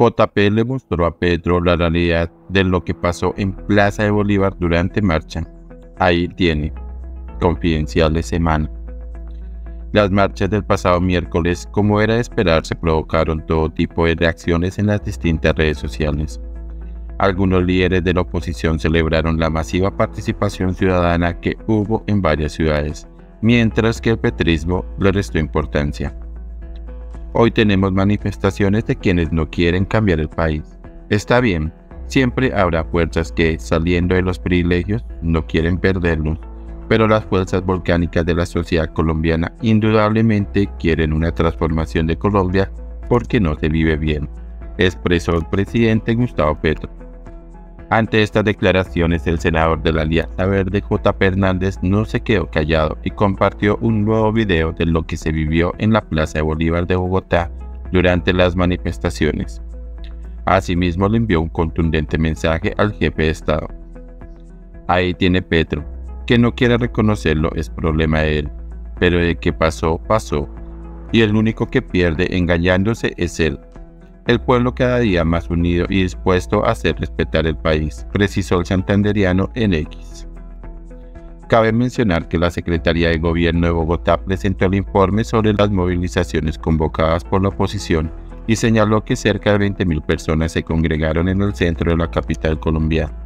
JP le mostró a Pedro la realidad de lo que pasó en Plaza de Bolívar durante marcha. Ahí tiene, confidencial de semana. Las marchas del pasado miércoles, como era de esperarse, provocaron todo tipo de reacciones en las distintas redes sociales. Algunos líderes de la oposición celebraron la masiva participación ciudadana que hubo en varias ciudades, mientras que el petrismo le restó importancia. Hoy tenemos manifestaciones de quienes no quieren cambiar el país. Está bien, siempre habrá fuerzas que, saliendo de los privilegios, no quieren perderlos, pero las fuerzas volcánicas de la sociedad colombiana indudablemente quieren una transformación de Colombia porque no se vive bien, expresó el presidente Gustavo Petro. Ante estas declaraciones, el senador de la Alianza Verde, J. Hernández, no se quedó callado y compartió un nuevo video de lo que se vivió en la Plaza de Bolívar de Bogotá durante las manifestaciones. Asimismo, le envió un contundente mensaje al jefe de Estado. Ahí tiene Petro. Que no quiera reconocerlo es problema de él, pero de que pasó, pasó. Y el único que pierde engañándose es él. El pueblo cada día más unido y dispuesto a hacer respetar el país, precisó el santanderiano en X. Cabe mencionar que la Secretaría de Gobierno de Bogotá presentó el informe sobre las movilizaciones convocadas por la oposición y señaló que cerca de 20.000 personas se congregaron en el centro de la capital colombiana.